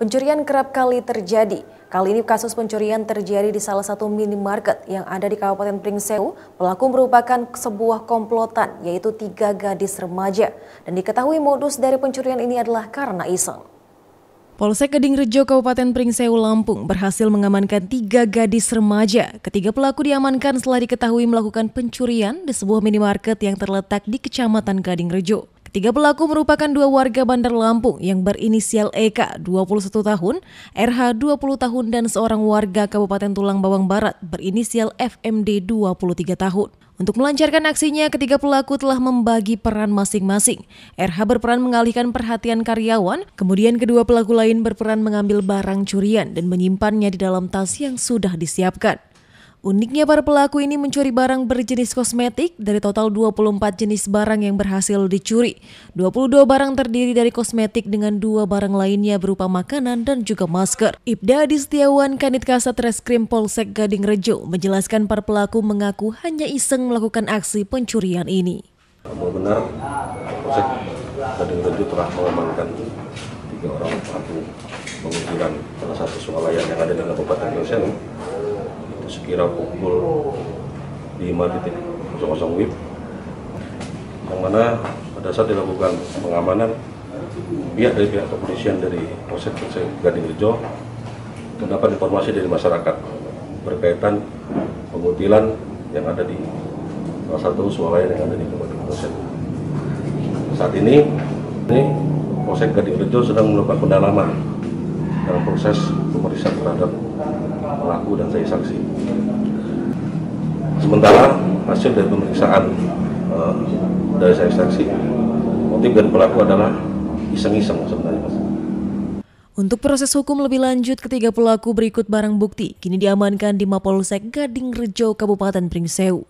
Pencurian kerap kali terjadi. Kali ini kasus pencurian terjadi di salah satu minimarket yang ada di Kabupaten Pringseu. Pelaku merupakan sebuah komplotan, yaitu tiga gadis remaja. Dan diketahui modus dari pencurian ini adalah karena iseng. Polsek Keding Rejo Kabupaten Pringseu Lampung berhasil mengamankan tiga gadis remaja. Ketiga pelaku diamankan setelah diketahui melakukan pencurian di sebuah minimarket yang terletak di Kecamatan Gading Rejo. Ketiga pelaku merupakan dua warga Bandar Lampung yang berinisial Eka 21 tahun, RH 20 tahun dan seorang warga Kabupaten Tulang Bawang Barat berinisial FMD 23 tahun. Untuk melancarkan aksinya, ketiga pelaku telah membagi peran masing-masing. RH berperan mengalihkan perhatian karyawan, kemudian kedua pelaku lain berperan mengambil barang curian dan menyimpannya di dalam tas yang sudah disiapkan. Uniknya para pelaku ini mencuri barang berjenis kosmetik dari total 24 jenis barang yang berhasil dicuri. 22 barang terdiri dari kosmetik dengan dua barang lainnya berupa makanan dan juga masker. Ibda Adi Setiawan Kanit Kasat Reskrim Polsek Gading Rejo menjelaskan para pelaku mengaku hanya iseng melakukan aksi pencurian ini. Benar, Polsek Gading Rejo telah mengamankan tiga orang pelaku pengusiran salah satu yang ada di Kabupaten Gresik sekira pukul 5.00 WIB yang mana pada saat dilakukan pengamanan pihak dari pihak kepolisian dari Polsek Gading Rejo mendapat informasi dari masyarakat berkaitan pemutilan yang ada di salah satu swalayan yang ada di Kabupaten Gresik. Saat ini, ini Polsek Gading Rejo sedang melakukan pendalaman dalam proses pemeriksaan terhadap pelaku dan saya saksi. Sementara hasil dari pemeriksaan uh, dari saya saksi, motif dan pelaku adalah iseng-iseng sebenarnya mas. Untuk proses hukum lebih lanjut, ketiga pelaku berikut barang bukti kini diamankan di Mapolsek Gading Rejo, Kabupaten Pringseu.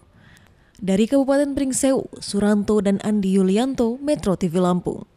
Dari Kabupaten Pringseu, Suranto dan Andi Yulianto, Metro TV Lampung.